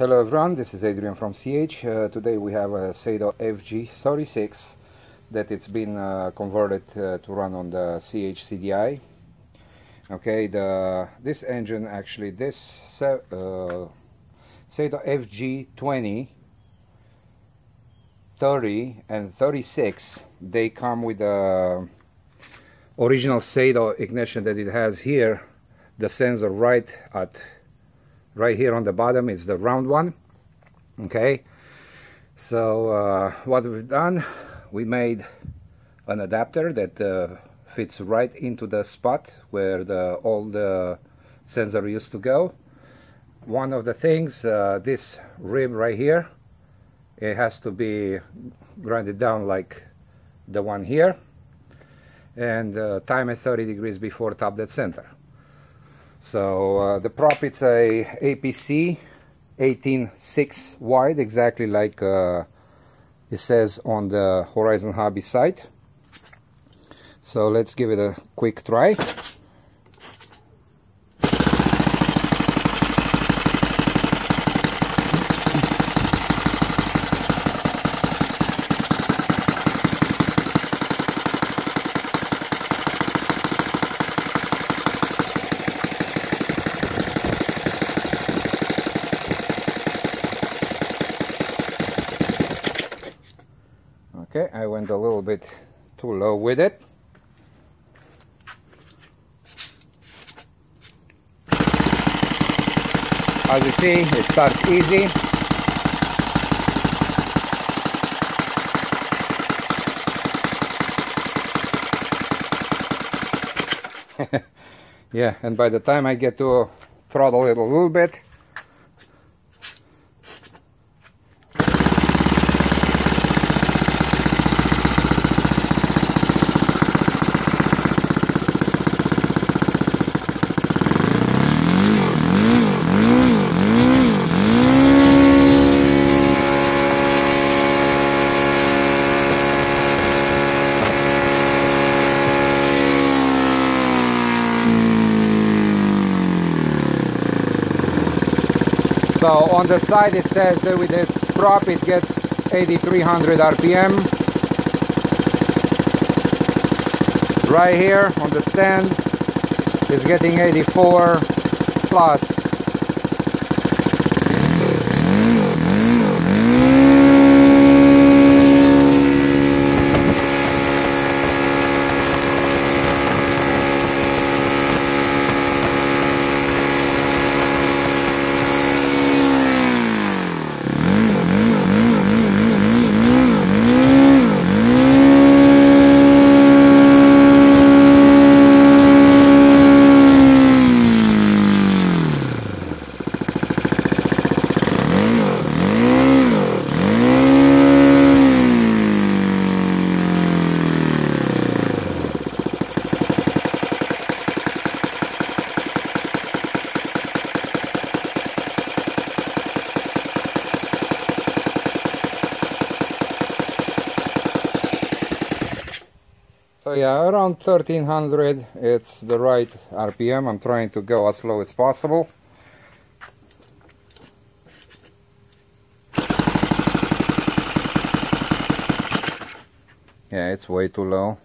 Hello everyone, this is Adrian from CH. Uh, today we have a Saito FG36 that it's been uh, converted uh, to run on the CH CDI. Okay, the this engine actually this uh, Saito FG20, 30 and 36 they come with the original Saito ignition that it has here the sensor right at right here on the bottom is the round one okay? So uh, what we've done we made an adapter that uh, fits right into the spot where the the sensor used to go. One of the things uh, this rib right here it has to be grinded down like the one here and uh, time at 30 degrees before top dead center so uh, the prop it's a APC 18.6 wide, exactly like uh, it says on the Horizon Hobby site. So let's give it a quick try. Okay, I went a little bit too low with it. As you see, it starts easy. yeah, and by the time I get to throttle it a little bit, So on the side it says that with this prop it gets 8300 RPM. Right here on the stand it's getting 84 plus So yeah, around 1300 it's the right RPM. I'm trying to go as slow as possible. Yeah, it's way too low.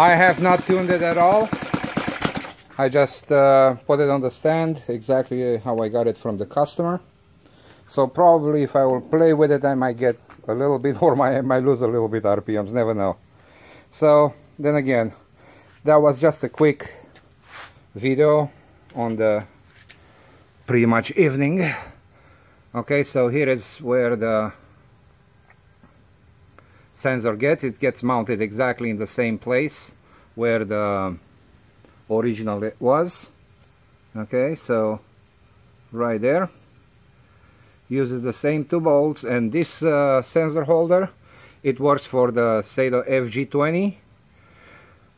I have not tuned it at all. I just uh, put it on the stand exactly how I got it from the customer. So probably if I will play with it I might get a little bit or I might lose a little bit RPMs, never know. So then again that was just a quick video on the pretty much evening okay so here is where the sensor gets it gets mounted exactly in the same place where the original was. Okay so right there. Uses the same two bolts and this uh, sensor holder it works for the Saito FG20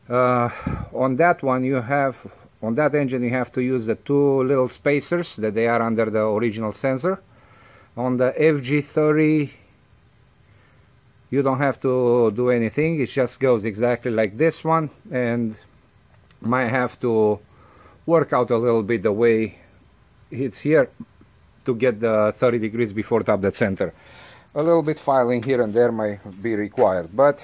uh, on that one you have on that engine you have to use the two little spacers that they are under the original sensor. On the FG30 you don't have to do anything. It just goes exactly like this one and might have to work out a little bit the way it's here to get the 30 degrees before top dead center. A little bit filing here and there might be required but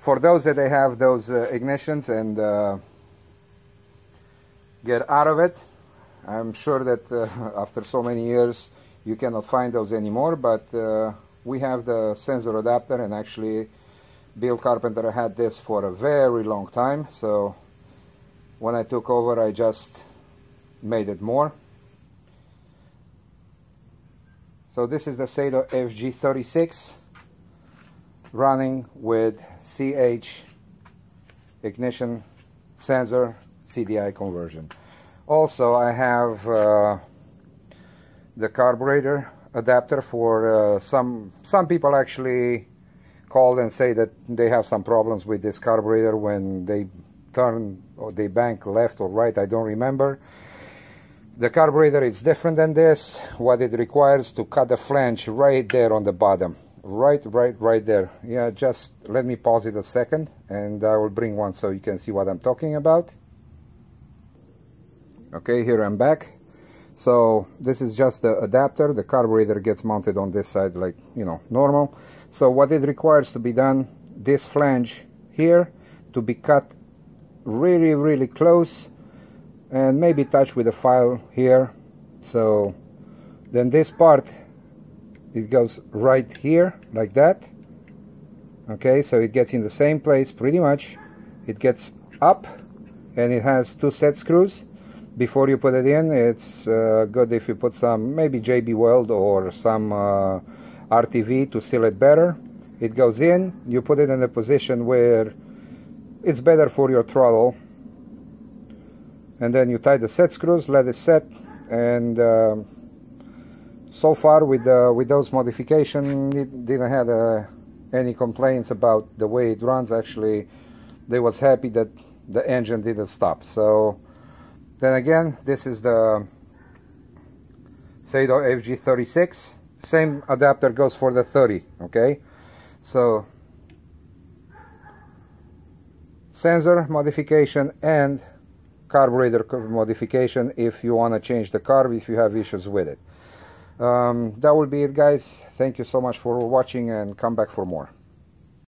for those that they have those uh, ignitions and uh, get out of it I'm sure that uh, after so many years you cannot find those anymore but uh, we have the sensor adapter and actually Bill Carpenter had this for a very long time. So when I took over I just made it more. So this is the Saito FG36 running with CH ignition sensor CDI conversion. Also I have uh, the carburetor adapter for uh, some some people actually called and say that they have some problems with this carburetor when they turn or they bank left or right I don't remember. The carburetor is different than this. What it requires to cut the flange right there on the bottom. Right right right there. Yeah just let me pause it a second and I will bring one so you can see what I'm talking about. Okay here I'm back so this is just the adapter. The carburetor gets mounted on this side like you know normal. So what it requires to be done this flange here to be cut really really close and maybe touch with a file here. So then this part it goes right here like that. Okay so it gets in the same place pretty much. It gets up and it has two set screws before you put it in it's uh, good if you put some maybe JB Weld or some uh, RTV to seal it better. It goes in you put it in a position where it's better for your throttle. And then you tie the set screws let it set and uh, so far with uh, with those modifications it didn't have uh, any complaints about the way it runs. Actually they was happy that the engine didn't stop. So then again, this is the Saito FG36. Same adapter goes for the 30, okay? So, sensor modification and carburetor modification if you want to change the carb if you have issues with it. Um, that will be it guys. Thank you so much for watching and come back for more.